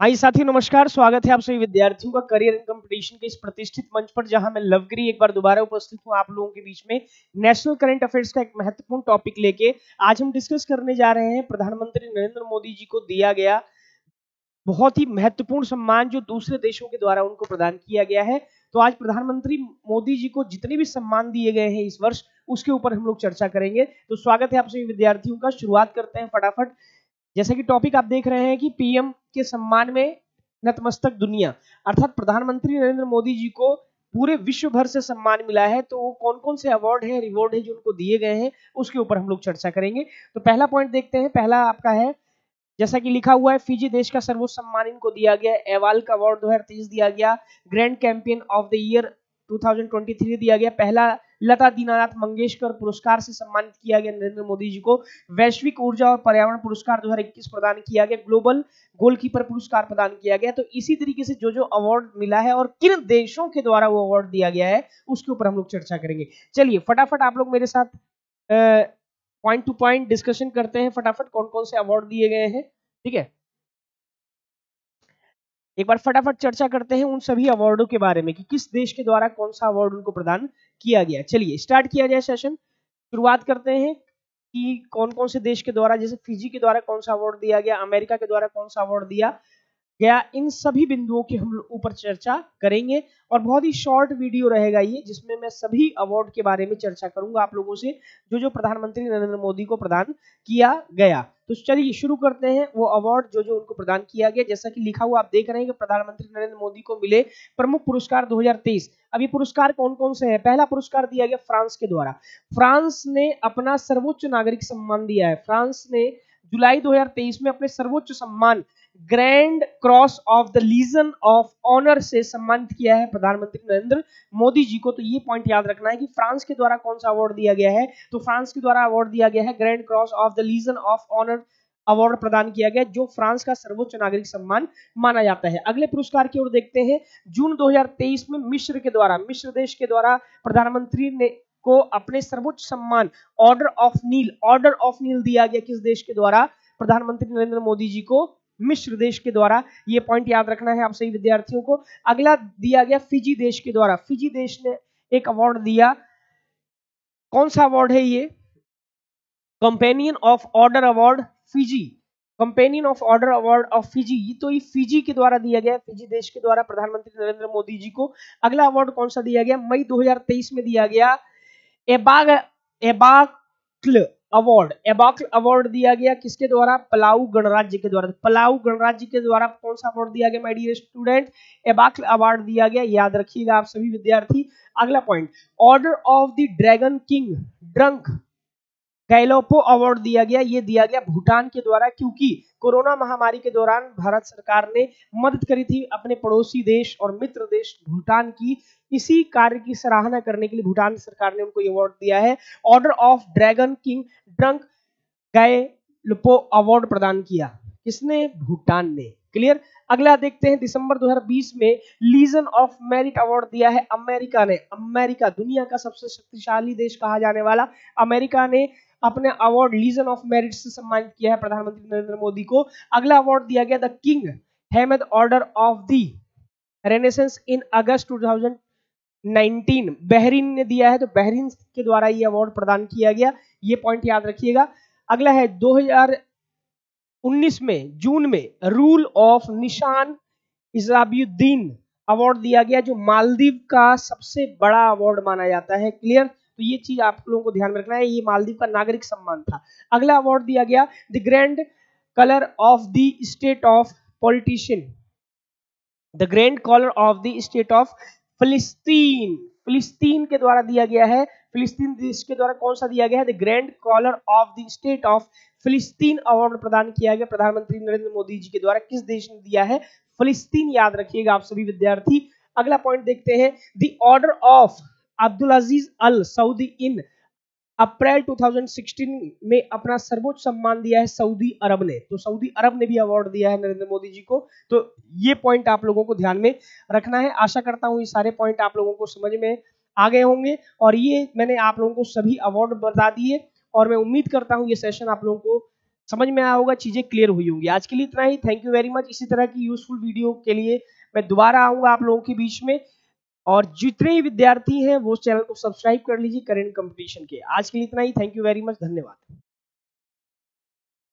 आई साथी, नमस्कार, स्वागत है आप सभी विद्यार्थियों का करियर इन कंपटीशन के इस प्रतिष्ठित मंच पर, जहाँ मैं लवगिरी एक बार दोबारा उपस्थित हूँ आप लोगों के बीच में नेशनल करंट अफेयर्स का एक महत्वपूर्ण टॉपिक लेके। आज हम डिस्कस करने जा रहे हैं, प्रधानमंत्री नरेंद्र मोदी जी को दिया गया बहुत ही महत्वपूर्ण सम्मान जो दूसरे देशों के द्वारा उनको प्रदान किया गया है। तो आज प्रधानमंत्री मोदी जी को जितने भी सम्मान दिए गए हैं इस वर्ष, उसके ऊपर हम लोग चर्चा करेंगे। तो स्वागत है आप सभी विद्यार्थियों का, शुरुआत करते हैं फटाफट। जैसे कि टॉपिक आप देख रहे हैं कि पीएम के सम्मान में नतमस्तक दुनिया, अर्थात प्रधानमंत्री नरेंद्र मोदी जी को पूरे विश्व भर से सम्मान मिला है तो वो कौन कौन से अवार्ड है रिवॉर्ड है जो उनको दिए गए हैं, उसके ऊपर हम लोग चर्चा करेंगे। तो पहला पॉइंट देखते हैं, पहला आपका है, जैसा कि लिखा हुआ है, फिजी देश का सर्वोच्च सम्मान इनको दिया गया, एवाल का अवार्ड दो दिया गया grand champion of the year 2023 दिया गया पहला लता दीनानाथ मंगेशकर पुरस्कार से सम्मानित किया गया नरेंद्र मोदी जी को। वैश्विक ऊर्जा और पर्यावरण पुरस्कार 2021 प्रदान किया गया। ग्लोबल गोलकीपर पुरस्कार प्रदान किया गया। तो इसी तरीके से जो जो अवार्ड मिला है और किन देशों के द्वारा वो अवार्ड दिया गया है, उसके ऊपर हम लोग चर्चा करेंगे। चलिए, फटाफट आप लोग मेरे साथ पॉइंट टू पॉइंट डिस्कशन करते हैं। फटाफट कौन कौन से अवार्ड दिए गए हैं? ठीक है? एक बार फटाफट चर्चा करते हैं उन सभी अवार्डों के बारे में कि किस देश के द्वारा कौन सा अवार्ड उनको प्रदान किया गया। चलिए स्टार्ट किया जाए सेशन शुरुआत करते हैं कि कौन कौन से देश के द्वारा, जैसे फिजी के द्वारा कौन सा अवार्ड दिया गया अमेरिका के द्वारा कौन सा अवार्ड दिया गया इन सभी बिंदुओं की हम ऊपर चर्चा करेंगे और बहुत ही शॉर्ट वीडियो रहेगा ये, जिसमें मैं सभी अवार्ड के बारे में चर्चा करूँगा आप लोगों से जो जो प्रधानमंत्री नरेंद्र मोदी को प्रदान किया गया। तो चलिए शुरू करते हैं। वो अवार्ड जो जो उनको प्रदान किया गया, जैसा कि लिखा हुआ आप देख रहे हैं कि प्रधानमंत्री नरेंद्र मोदी को मिले प्रमुख पुरस्कार 2023 अब ये पुरस्कार कौन कौन से है? पहला पुरस्कार दिया गया फ्रांस के द्वारा। फ्रांस ने अपना सर्वोच्च नागरिक सम्मान दिया है। फ्रांस ने जुलाई 2023 में अपने सर्वोच्च सम्मान grand cross of the legion of honour से सम्मानित किया है प्रधानमंत्री नरेंद्र मोदी जी को। तो ये पॉइंट याद रखना है कि फ्रांस के द्वारा कौन सा अवार्ड दिया गया है? तो फ्रांस के द्वारा अवार्ड दिया गया है grand cross of the legion of honour award प्रदान किया गया, जो फ्रांस का सर्वोच्च नागरिक सम्मान माना जाता है। अगले पुरस्कार की ओर देखते हैं। जून 2023 में मिश्र के द्वारा मिश्र देश के द्वारा प्रधानमंत्री ने को अपने सर्वोच्च सम्मान order of Nile order of Nile दिया गया किस देश के द्वारा? प्रधानमंत्री नरेंद्र मोदी जी को। मिश्र देश के द्वारा ये पॉइंट याद रखना है आप सभी विद्यार्थियों को। अगला दिया गया फिजी देश के द्वारा। फिजी देश ने एक अवार्ड दिया। कौन सा अवार्ड है ये? Companion of order award Fiji companion of order award of Fiji तो ये फिजी के द्वारा दिया गया फिजी देश के द्वारा, प्रधानमंत्री नरेंद्र मोदी जी को। अगला अवार्ड कौन सा दिया गया? मई 2023 में दिया गया। एबाग एबाक्ल अवार्ड एबाक अवार्ड दिया गया किसके द्वारा? पलाऊ गणराज्य के द्वारा। पलाऊ गणराज्य के द्वारा कौन सा अवार्ड दिया गया माय डियर स्टूडेंट एबाक अवार्ड दिया गया, याद रखिएगा आप सभी विद्यार्थी। अगला point order of the dragon king Druk Gyalpo award दिया गया, ये दिया गया भूटान के द्वारा, क्योंकि कोरोना महामारी के दौरान भारत सरकार ने मदद करी थी अपने पड़ोसी देश और मित्र देश भूटान की। इसी कार्य की सराहना करने के लिए भूटान सरकार ने उनको अवार्ड दिया है। Order of dragon king Druk Gyalpo award प्रदान किया। किसने? भूटान ने। क्लियर अगला देखते हैं दिसंबर 2020 में लीजन ऑफ़ मेरिट अवार्ड दिया है अमेरिका ने। अमेरिका दुनिया का सबसे शक्तिशाली देश कहा जाने वाला। अमेरिका ने अपने अवार्ड लीजन ऑफ़ मेरिट से सम्मानित किया है प्रधानमंत्री नरेंद्र मोदी को। अगला अवार्ड दिया गया the king Hamad order of the renaissance in August 2019 Bahrain ने दिया है तो बहरीन के द्वारा ये अवार्ड प्रदान किया गया। ये पॉइंट याद रखिएगा। अगला है 2019 में, जून में, रूल ऑफ़ निशान इजाबुद्दीन अवार्ड दिया गया, जो मालदीव का सबसे बड़ा अवार्ड माना जाता है। क्लियर? तो ये चीज़ आप लोगों को ध्यान में रखना है, ये मालदीव का नागरिक सम्मान था। अगला अवार्ड दिया गया, the grand collar of the state of politician. The grand collar of the state of Palestine. Palestine के द्वारा दिया गया है फिलिस्तीन देश के द्वारा कौन सा दिया गया है? The grand collar of the state of Palestine award प्रदान किया गया प्रधानमंत्री नरेंद्र मोदी जी के द्वारा। किस देश ने दिया है? फिलिस्तीन, याद रखिएगा आप सभी विद्यार्थी। अगला पॉइंट देखते हैं। The order of Abdul Aziz Al Saud in April 2016 में अपना सर्वोच्च सम्मान दिया है सऊदी अरब ने। तो सऊदी अरब ने भी अवार्ड दिया है नरेंद्र मोदी जी को। तो ये पॉइंट आप लोगों को ध्यान में रखना है। आशा करता हूँ ये सारे पॉइंट आप लोगों को समझ में आ गए होंगे और ये मैंने आप लोगों को सभी अवार्ड बता दिए और मैं उम्मीद करता हूँ ये सेशन आप लोगों को समझ में आया होगा, चीज़ें क्लियर हुई होंगी। आज के लिए इतना ही। थैंक यू वेरी मच इसी तरह की यूजफुल वीडियो के लिए मैं दोबारा आऊँगा आप लोगों के बीच में। और जितने विद्यार्थी हैं, वो चैनल को सब्सक्राइब कर लीजिए करेंट कंपटीशन के। आज के लिए इतना ही। थैंक यू वेरी मच धन्यवाद।